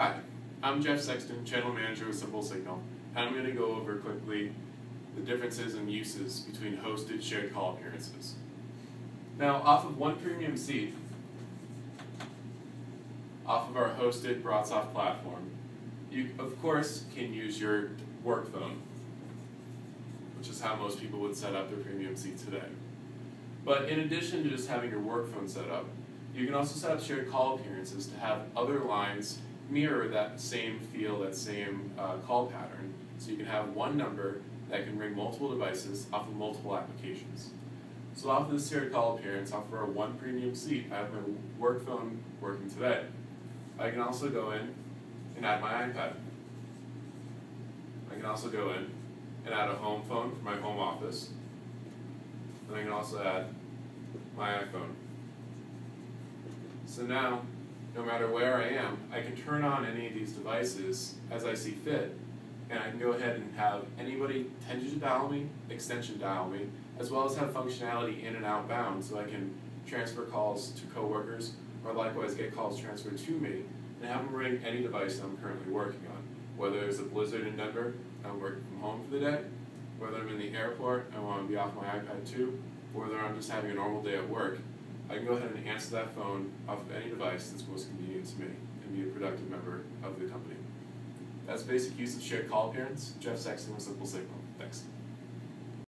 Hi, I'm Jeff Sexton, Channel Manager with Simple Signal, and I'm going to go over quickly the differences and uses between hosted shared call appearances. Now, off of one premium seat, off of our hosted BroadSoft platform, you of course can use your work phone, which is how most people would set up their premium seat today. But in addition to just having your work phone set up, you can also set up shared call appearances to have other lines mirror that same feel, that same uh, call pattern. So you can have one number that can ring multiple devices off of multiple applications. So off of this shared call appearance, off of our one premium seat, I have my work phone working today. I can also go in and add my iPad. I can also go in and add a home phone for my home office. And I can also add my iPhone. So now, no matter where I am, I can turn on any of these devices as I see fit, and I can go ahead and have anybody tangent dial me, extension dial me, as well as have functionality in and outbound so I can transfer calls to coworkers or likewise get calls transferred to me and have them ring any device I'm currently working on. Whether it's a blizzard in Denver, I'm working from home for the day, whether I'm in the airport, I want to be off my iPad too, whether I'm just having a normal day at work, I can go ahead and answer that phone off of any device that's most convenient to me and be a productive member of the company. That's basic use of shared call appearance. Jeff Sexton with Simple Signal. Thanks.